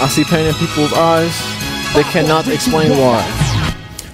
I see pain in people's eyes, they cannot explain why.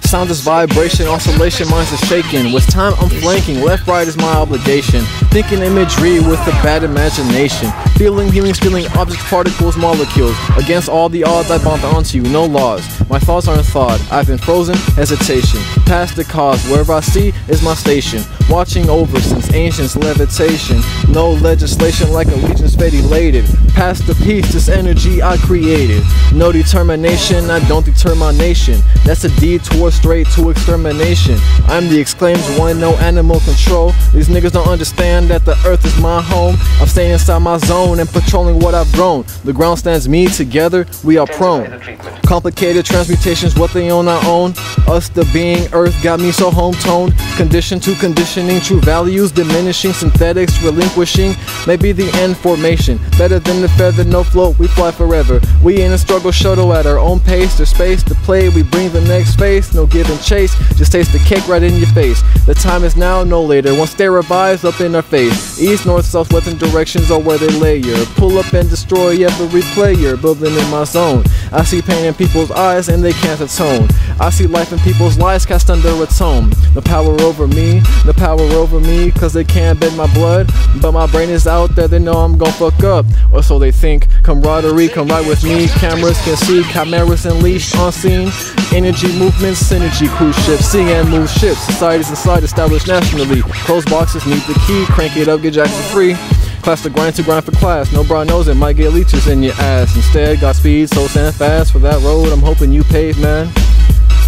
Sound is vibration, oscillation, minds are shaking. With time, I'm flanking. Left, right is my obligation. Thinking imagery with a bad imagination. Feeling, healing, stealing objects, particles, molecules. Against all the odds, I bump onto you, no laws. My thoughts aren't thought. I've been frozen, hesitation. Past the cause, wherever I see is my station. Watching over since ancients, levitation. No legislation like allegiance fade elated. Past the peace, this energy I created. No determination, I don't deter my nation. That's a deed towards straight to extermination. I'm the exclaimed one, no animal control. These niggas don't understand that the earth is my home. I'm staying inside my zone and patrolling what I've grown. The ground stands me together, we are prone. Complicated transmutations, what they own, I own. Us, the being earth, got me so home toned. Conditioned to conditioning, true values diminishing, synthetics relinquishing. Maybe the end formation. Better than the feather, no float, we fly forever. We in a struggle shuttle at our own pace. There's space to play, we bring the next phase. No give and chase, just taste the cake right in your face. The time is now, no later. Once they revives up in our face. East, north, south, western directions are where they layer. Pull up and destroy every player, building in my zone. I see pain in people's eyes and they can't atone. I see life in people's lives cast under a tone. The power over me, the power over me, cause they can't bend my blood. But my brain is out there, they know I'm gon' fuck up. Or so they think. Camaraderie, come right with me. Cameras can see, chimeras unleashed on scene. Energy movements, synergy, cruise ships, see and move ships. Societies inside established nationally. Closed boxes need the key, crank it up, get Jackson free. Class to grind to grind for class. No bra knows it might get leeches in your ass. Instead, got speed, so stand fast for that road. I'm hoping you pave, man.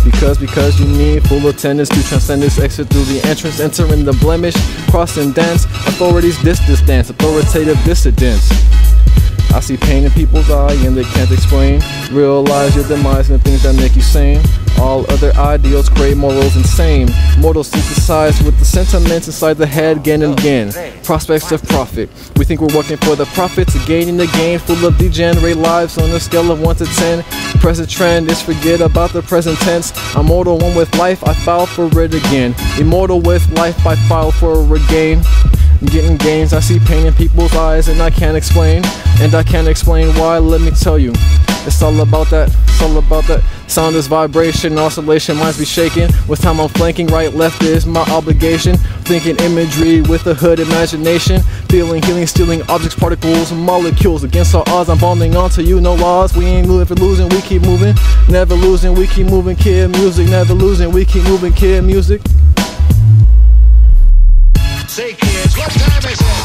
Because, because you need full attendance to transcend this exit through the entrance, entering the blemish, crossing dance, authorities this dance, authoritative dissidents. I see pain in people's eye and they can't explain. Realize your demise and the things that make you sane. All other ideals create morals insane. Mortals synthesized with the sentiments inside the head again and again. Prospects of profit. We think we're working for the profit to gain in the game full of degenerate lives on a scale of 1 to 10. Present trend is forget about the present tense. I'm mortal one with life, I file for it again. Immortal with life, I file for a regain. Getting gains, I see pain in people's eyes and I can't explain. And I can't explain why, let me tell you. It's all about that, it's all about that. Sound is vibration, oscillation, minds be shaking. With time I'm flanking, right, left is my obligation. Thinking imagery with a hood imagination. Feeling, healing, stealing objects, particles, molecules. Against all odds, I'm bonding onto you, no laws. We ain't moving for losing, we keep moving. Never losing, we keep moving, kid music. Never losing, we keep moving, kid music. Say kids, what time is it?